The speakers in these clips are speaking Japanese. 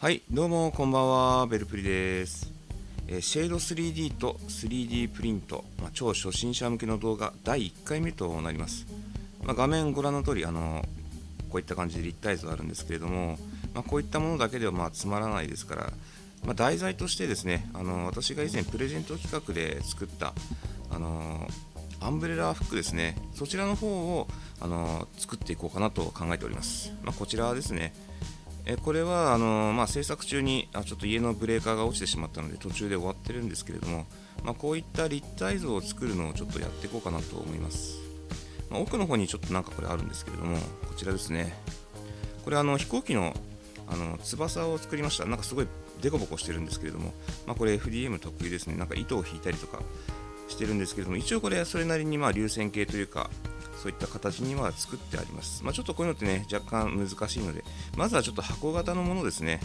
はい、どうもこんばんは、ベルプリです。えーシェード 3D と 3D プリント、まあ、超初心者向けの動画第1回目となります。まあ、画面ご覧の通り、あのこういった感じで立体図があるんですけれども、まあ、こういったものだけではまあつまらないですから、ま、題材としてですね、あの私が以前プレゼント企画で作った、あのアンブレラフックですね、そちらの方を、あの作っていこうかなと考えております。ま、こちらはですね、えこれはあの、まあ、制作中にあちょっと家のブレーカーが落ちてしまったので途中で終わってるんですけれども、まあ、こういった立体図を作るのをちょっとやっていこうかなと思います、まあ奥の方にちょっとなんかこれあるんですけれどもこちらですね。これあの飛行機のあの翼を作りました。なんかすごいデコボコしてるんですけれども、ま、これ FDM 特有ですね。なんか糸を引いたりとかしてるんですけれども一応これそれなりにまあ流線形というかそういった形には作ってあります。まあ、ちょっとこういうのってね、若干難しいので、まずはちょっと箱型のものですね。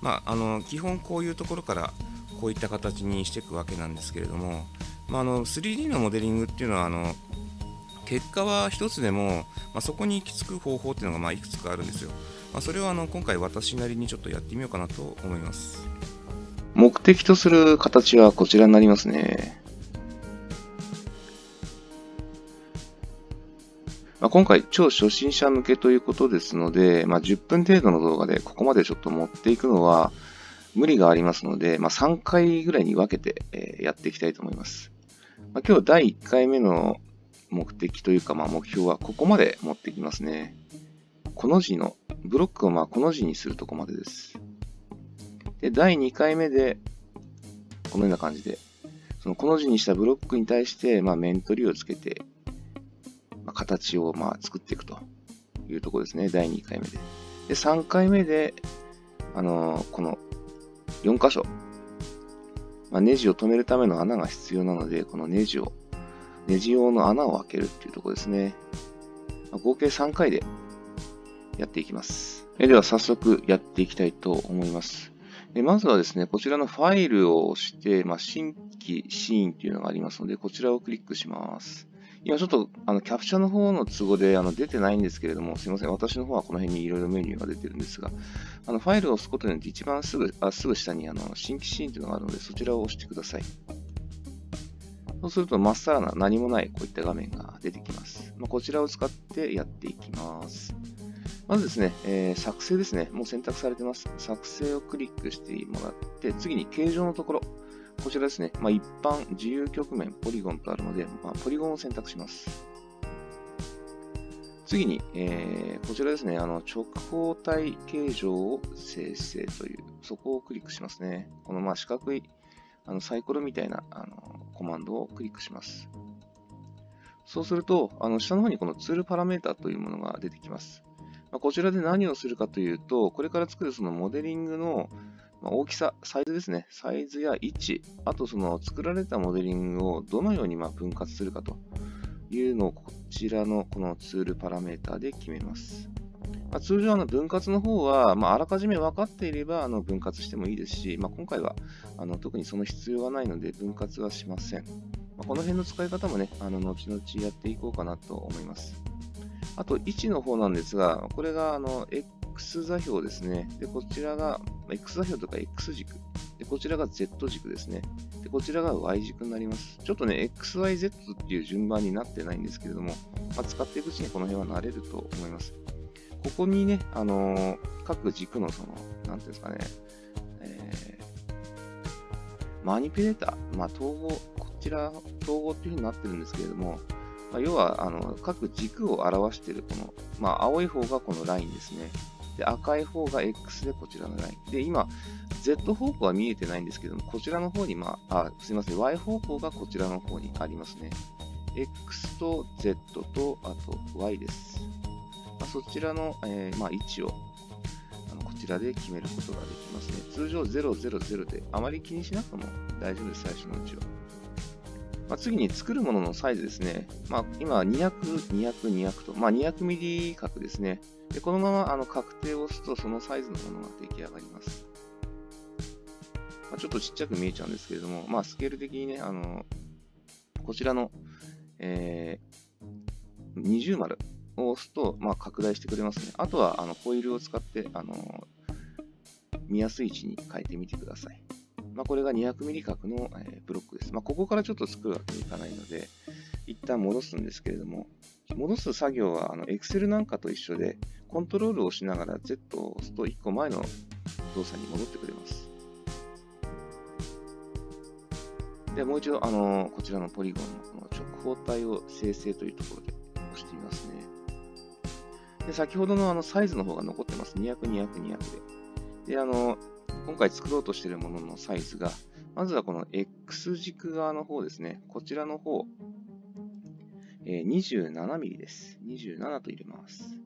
まあ、あの基本こういうところからこういった形にしていくわけなんですけれども、まあ、の 3D のモデリングっていうのはあの結果は一つでも、まあ、そこに行き着く方法っていうのがまあいくつかあるんですよ。まあ、それをあの今回私なりにちょっとやってみようかなと思います。目的とする形はこちらになりますね。まあ、今回、超初心者向けということですので、まあ、10分程度の動画でここまでちょっと持っていくのは無理がありますので、まあ、3回ぐらいに分けて、えやっていきたいと思います。まあ、今日第1回目の目的というか、まあ、目標はここまで持ってきますね。この字の、ブロックをまあこの字にするとこまでです。で、第2回目で、このような感じで、そのこの字にしたブロックに対して、まあ、面取りをつけて、まあ、形をまあ作っていくというところですね。第2回目で。で、3回目で、あのーこの4箇所、まあ、ネジを止めるための穴が必要なので、このネジを、ネジ用の穴を開けるっていうところですね。まあ合計3回でやっていきます。えでは早速やっていきたいと思います。でまずはですね、こちらのファイルを押して、まあ、新規シーンっていうのがありますので、こちらをクリックします。今ちょっとあのキャプチャーの方の都合であの出てないんですけれども、すいません。私の方はこの辺にいろいろメニューが出てるんですが、あのファイルを押すことによって一番すぐあすぐ下にあの新規シーンというのがあるので、そちらを押してください。そうすると、まっさらな何もないこういった画面が出てきます。まあ、こちらを使ってやっていきます。まずですね、えー作成ですね。もう選択されてます。作成をクリックしてもらって、次に形状のところ。こちらですね。まあ、一般、自由局面、ポリゴンとあるので、まあ、ポリゴンを選択します。次に、えーこちらですね。あの、直方体形状を生成という、そこをクリックしますね。この、まあ、四角い、あの、サイコロみたいな、あの、コマンドをクリックします。そうすると、あの、下の方にこのツールパラメータというものが出てきます。まあこちらで何をするかというと、これから作るそのモデリングのま大きさ、サイズですね。サイズや位置、あとその作られたモデリングをどのようにま分割するかというのをこちらのこのツールパラメータで決めます。まあ、通常あの分割の方は、まあ、あらかじめ分かっていればあの分割してもいいですし、まあ、今回はあの特にその必要がないので分割はしません。ま、この辺の使い方もね、あの後々やっていこうかなと思います。あと、位置の方なんですが、これがあの X 座標ですね。で、こちらが X 座標とか X 軸。で、こちらが Z 軸ですね。で、こちらが Y 軸になります。ちょっとね、XYZ っていう順番になってないんですけれども、まあ、使っていくうちにこの辺は慣れると思います。ここにね、あのー各軸のその、なんていうんですかね、えーマニピュレーター、まあ、統合、こちら、統合っていう風になってるんですけれども、まあ、要はあの各軸を表しているこの、まあ、青い方がこのラインですね。で、赤い方が X でこちらのライン。で、今、Z 方向は見えてないんですけども、こちらの方に、まあ、あ、すいません、Y 方向がこちらの方にありますね。X と Z と、あと Y です。まあ、そちらの、えーまあ、位置をあのこちらで決めることができますね。通常000であまり気にしなくても大丈夫です、最初のうちは。まあ、次に作るもののサイズですね。まあ、今、200、200、200と、まあ、200ミリ角ですね。でこのままあの確定を押すと、そのサイズのものが出来上がります。まあ、ちょっとちっちゃく見えちゃうんですけれども、まあ、スケール的にね、あのこちらの、えー、二重丸を押すと、まあ、拡大してくれますね。あとはあのホイールを使って、あの見やすい位置に変えてみてください。まあ、これが 200mm 角の、えブロックです。まあ、ここからちょっと作るわけにいかないので、一旦戻すんですけれども、戻す作業はあの Excel なんかと一緒で、コントロールをしながら Z を押すと1個前の動作に戻ってくれます。で、もう一度、あのこちらのポリゴンのこの直方体を生成というところで押してみますね。で、先ほどのあのサイズの方が残ってます。200、200、200で。で、あの、今回作ろうとしているもののサイズが、まずはこの X 軸側の方ですね。こちらの方、え、27mm です。27と入れます。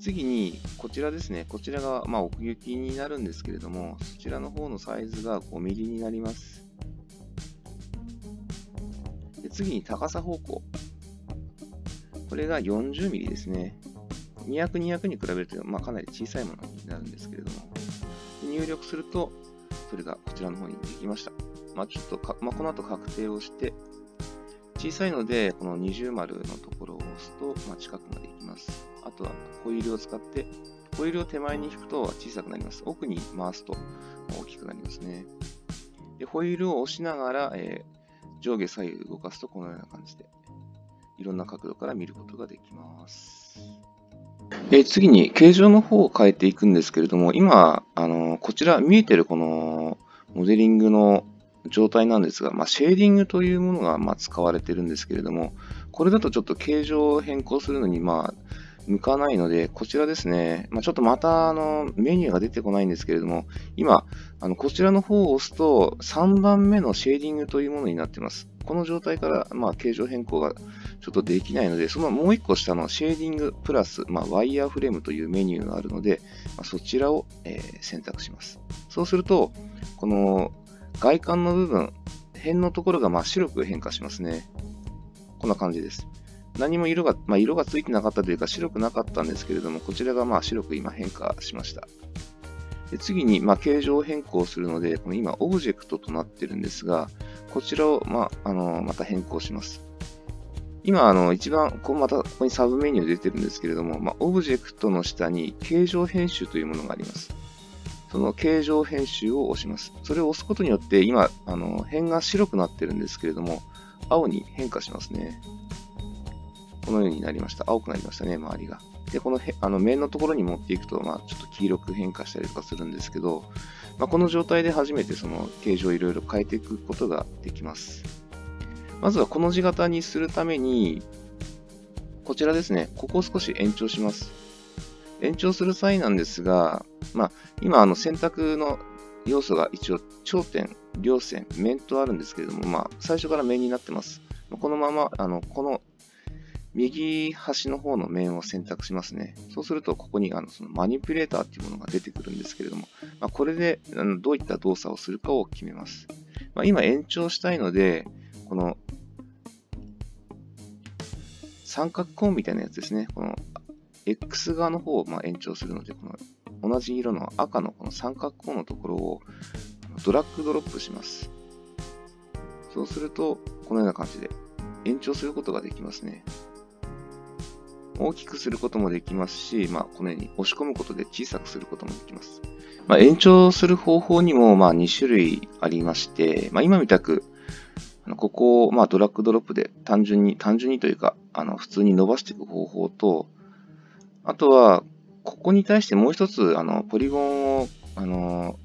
次に、こちらですね。こちらが、まあ、奥行きになるんですけれども、そちらの方のサイズが 5mm になります。で次に高さ方向。これが 40mm ですね。200、200に比べると、まあ、かなり小さいものになるんですけれども、入力すると、それがこちらの方にできました。まあ、ちょっとか、まあ、この後確定をして、小さいので、この二重丸のところを押すと、まあ、近くまで行きます。あとはホイールを使って、ホイールを手前に引くと小さくなります。奥に回すと大きくなりますね。でホイールを押しながら、えー、上下左右動かすとこのような感じで、いろんな角度から見ることができます。えー、次に形状の方を変えていくんですけれども、今、あのこちら見えてるこのモデリングの状態なんですが、まあ、シェーディングというものがま使われてるんですけれども、これだとちょっと形状を変更するのにまあ向かないので、こちらですね、まあ、ちょっとまたあのメニューが出てこないんですけれども、今、あのこちらの方を押すと3番目のシェーディングというものになっています。この状態からまあ形状変更がちょっとできないので、そのもう1個下のシェーディングプラス、まあ、ワイヤーフレームというメニューがあるので、まあ、そちらを、えー、選択します。そうすると、この外観の部分、辺のところが真っ白く変化しますね。こんな感じです。何も色が、まあ、色がついてなかったというか白くなかったんですけれども、こちらがまあ白く今変化しました。で次に、ま、形状変更するので、この今オブジェクトとなってるんですが、こちらを、まあ、あのまた変更します。今、あの、一番、こうまた、ここにサブメニュー出てるんですけれども、まあ、オブジェクトの下に形状編集というものがあります。その形状編集を押します。それを押すことによって、今、あの、辺が白くなってるんですけれども、青に変化しますね。このようになりました。青くなりましたね、周りが。で、このあの面のところに持っていくと、まあ、ちょっと黄色く変化したりとかするんですけど、まあ、この状態で初めてその形状をいろいろ変えていくことができます。まずはこの字型にするために、こちらですね、ここを少し延長します。延長する際なんですが、まあ、今、あの選択の要素が一応、頂点、両線、面とあるんですけれども、まあ、最初から面になってます。このまま、あの、この右端の方の面を選択しますね。そうすると、ここにあのそのマニピュレーターっていうものが出てくるんですけれども、まあ、これであのどういった動作をするかを決めます。まあ、今延長したいので、この三角コーンみたいなやつですね。この X 側の方をま延長するので、この同じ色の赤のこの三角コーンのところをドラッグドロップします。そうすると、このような感じで延長することができますね。大きくすることもできますし、まあ、このように押し込むことで小さくすることもできます。まあ、延長する方法にもまあ2種類ありまして、まあ、今みたく、ここをまあドラッグドロップで単純に、単純にというか、あの普通に伸ばしていく方法と、あとは、ここに対してもう一つ、あの、ポリゴンを、あの、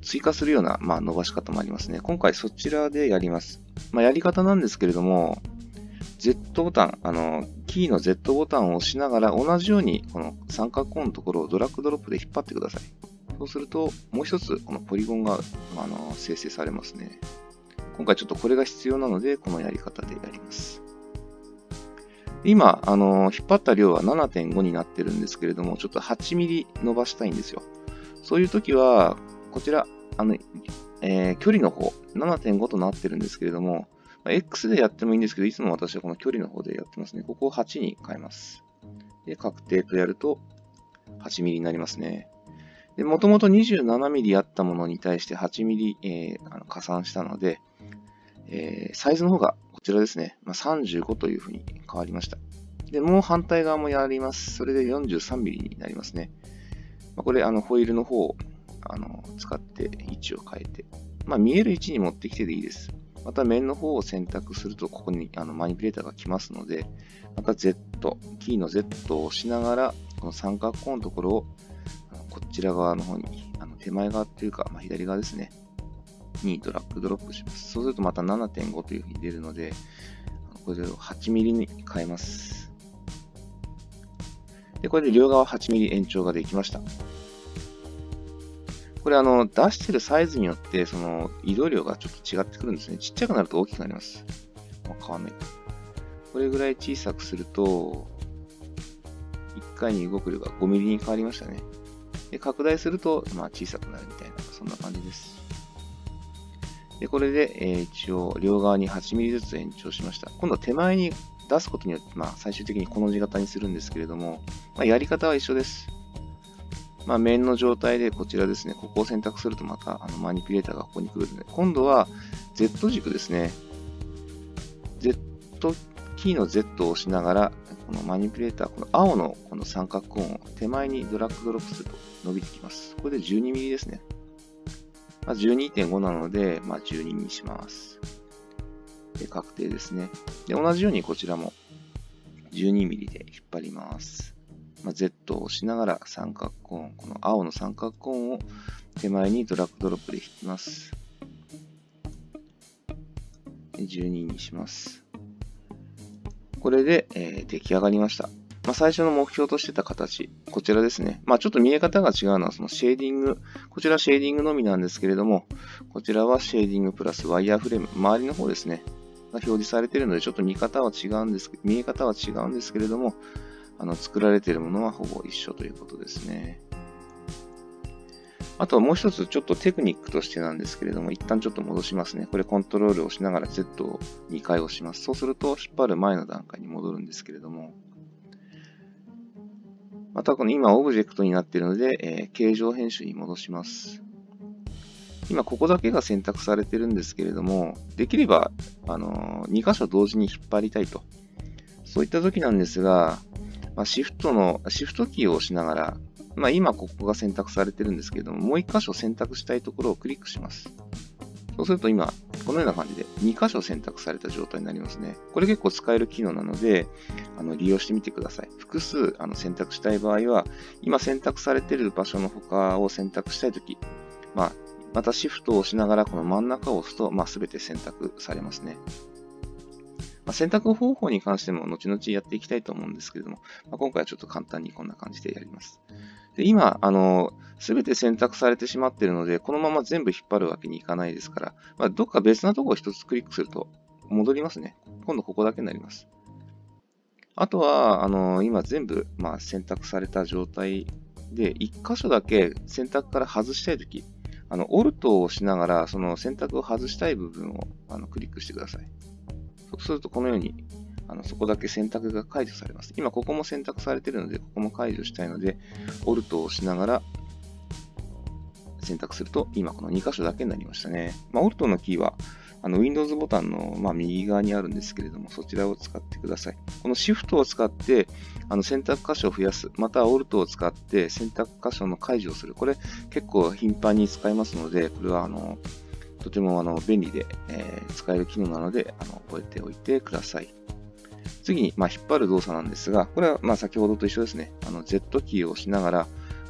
追加するような、まあ、伸ばし方もありますね。今回そちらでやります。まあ、やり方なんですけれども、Z ボタン、あの、キーの Z ボタンを押しながら、同じように、この三角コーンのところをドラッグドロップで引っ張ってください。そうすると、もう一つ、このポリゴンが、あの、生成されますね。今回ちょっとこれが必要なので、このやり方でやります。今、あの、引っ張った量は7.5になってるんですけれども、ちょっと8ミリ伸ばしたいんですよ。そういう時は、こちら、あの、えー、距離の方、7.5となってるんですけれども、X でやってもいいんですけど、いつも私はこの距離の方でやってますね。ここを8に変えます。で、確定とやると、8ミリになりますね。で、もともと27ミリあったものに対して8ミリ、えー、あの加算したので、えー、サイズの方がこちらですね、まあ、35というふうに変わりました。で、もう反対側もやります。それで 43mm になりますね。まあ、これ、あの、ホイールの方をあの使って位置を変えて、まあ、見える位置に持ってきてでいいです。また面の方を選択すると、ここにあのマニピュレーターが来ますので、また Z、キーの Z を押しながら、この三角コーンのところを、こちら側の方に、あの手前側っていうか、まあ、左側ですね、にドラッグドロップします。そうするとまた7.5というふうに出るので、これを 8mm に変えます。で、これで両側 8mm 延長ができました。これあの、出してるサイズによって、その、移動量がちょっと違ってくるんですね。ちっちゃくなると大きくなります。まあ、変わんない。これぐらい小さくすると、1回に動く量が 5mm に変わりましたね。で、拡大すると、まあ、小さくなるみたいな、そんな感じです。で、これで、えー、一応、両側に 8mm ずつ延長しました。今度は手前に出すことによって、まあ、最終的にこの字型にするんですけれども、まあ、やり方は一緒です。まあ、面の状態でこちらですね、ここを選択するとまたあのマニピュレーターがここに来るので、今度は Z 軸ですね。Z キーの Z を押しながら、このマニピュレーター、この青のこの三角コーンを手前にドラッグドロップすると伸びてきます。これで 12mm ですね。まあ、12.5なので、まあ、12にします。で、確定ですね。で、同じようにこちらも 12mm で引っ張ります。まあ、Z を押しながら三角コーン、この青の三角コーンを手前にドラッグドロップで引きます。で12にします。これで、えー、出来上がりました。まあ、最初の目標としてた形、こちらですね。まあ、ちょっと見え方が違うのは、そのシェーディング、こちらシェーディングのみなんですけれども、こちらはシェーディングプラスワイヤーフレーム、周りの方ですね、が表示されているので、ちょっと見方は違うんです、見え方は違うんですけれども、あの、作られているものはほぼ一緒ということですね。あともう一つちょっとテクニックとしてなんですけれども、一旦ちょっと戻しますね。これコントロールをしながら Z を2回押します。そうすると引っ張る前の段階に戻るんですけれども、またこの今オブジェクトになっているので、えー、形状編集に戻します。今ここだけが選択されてるんですけれども、できれば、あの、2箇所同時に引っ張りたいと。そういった時なんですが、まあ、シフトの、シフトキーを押しながら、まあ、今ここが選択されてるんですけども、もう1箇所選択したいところをクリックします。そうすると今、このような感じで2箇所選択された状態になりますね。これ結構使える機能なので、あの利用してみてください。複数あの選択したい場合は、今選択されている場所の他を選択したいとき、まあ、またシフトを押しながらこの真ん中を押すと、まあ、全て選択されますね。まあ、選択方法に関しても後々やっていきたいと思うんですけれども、まあ、今回はちょっと簡単にこんな感じでやります。で今、あの、すべて選択されてしまっているので、このまま全部引っ張るわけにいかないですから、まあ、どっか別なところを一つクリックすると戻りますね。今度ここだけになります。あとは、あの、今全部、まあ、選択された状態で、1箇所だけ選択から外したいとき、あの、オルトを押しながら、その選択を外したい部分をあのクリックしてください。そうすると、このようにあのそこだけ選択が解除されます。今ここも選択されているので、ここも解除したいので、オルトを押しながら選択すると、今この2箇所だけになりましたね。まあ、オルトのキーは、あの Windows ボタンの、まあ、右側にあるんですけれども、そちらを使ってください。この Shift を使ってあの選択箇所を増やす、また Alt を使って選択箇所の解除をする。これ結構頻繁に使いますので、これはあのとてもあの便利で、えー、使える機能なのであの覚えておいてください。次に、まあ、引っ張る動作なんですが、これはまあ先ほどと一緒ですね。あの Z キーを押しながら、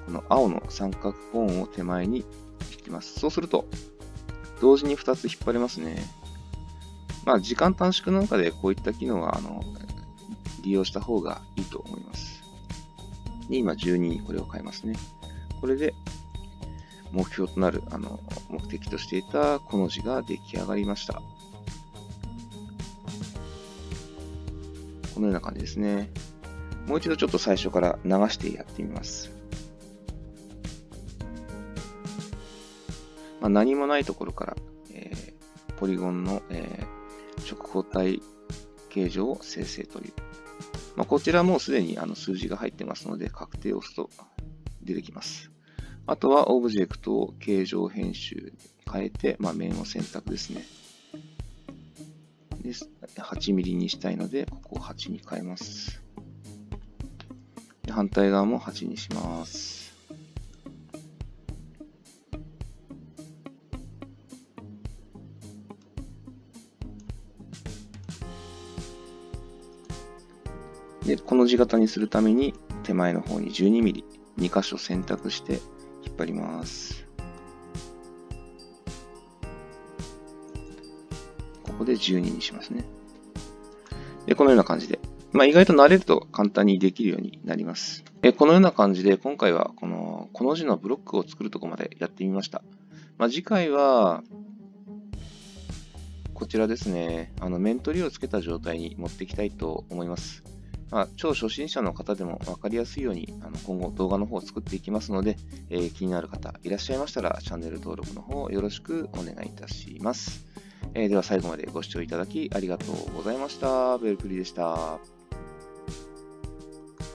この青の三角コーンを手前に引きます。そうすると、同時に2つ引っ張れますね。まあ、時間短縮なんかでこういった機能は、あの、利用した方がいいと思います。で、今12にこれを変えますね。これで、目標となる、あの、目的としていたこの字が出来上がりました。このような感じですね。もう一度ちょっと最初から流してやってみます。まあ、何もないところから、えー、ポリゴンの、えー、直方体形状を生成という。まあ、こちらもすでにあの数字が入ってますので、確定を押すと出てきます。あとはオブジェクトを形状編集に変えて、まあ、面を選択ですね。で、8ミリにしたいので、ここを8に変えます。で反対側も8にします。で、この字型にするために手前の方に12ミリ、2箇所選択して引っ張ります。ここで12にしますね。で、このような感じで。まあ、意外と慣れると簡単にできるようになります。えこのような感じで、今回はこの、この字のブロックを作るとこまでやってみました。まあ、次回は、こちらですね、あの、面取りをつけた状態に持っていきたいと思います。まあ、超初心者の方でも分かりやすいようにあの今後動画の方を作っていきますので、えー、気になる方いらっしゃいましたらチャンネル登録の方よろしくお願いいたします。えー、では最後までご視聴いただきありがとうございました。ベルクリでした。